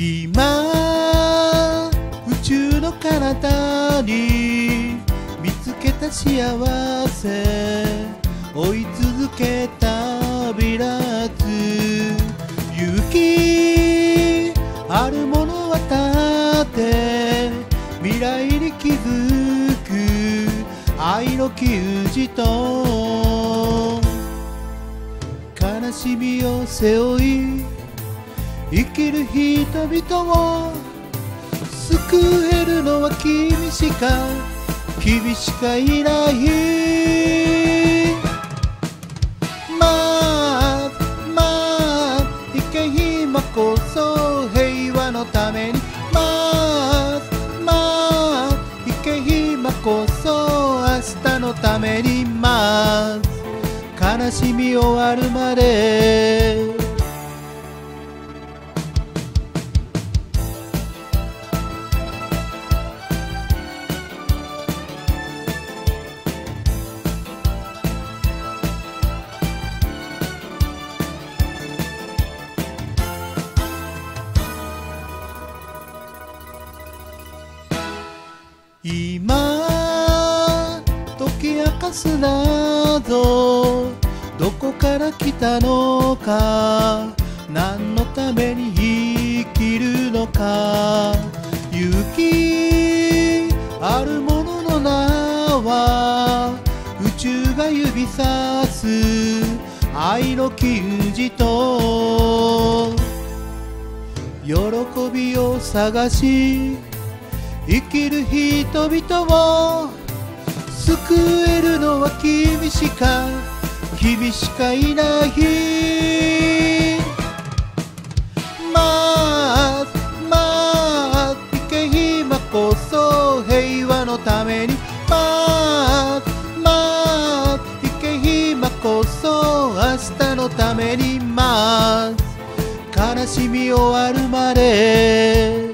今宇宙の彼方に見つけた幸せ。追い続けたビラつ勇気あるものは立って。未来に気づく。愛の球児と。悲しみを背負い生きる人々を救えるのは君しか君しかいない。まあまあいけ今こそ平和のために。まあまあいけ今こそ明日のために。まあ悲しみ終わるまで。今解き明かす謎どこから来たのか何のために生きるのか勇気あるものの名は宇宙が指さす愛の金字と喜びを探し生きる人々を救えるのは君しか君しかいないまあまあいけ今こそ平和のためにまあまあいけ今こそ明日のためにまあ悲しみ終わるまで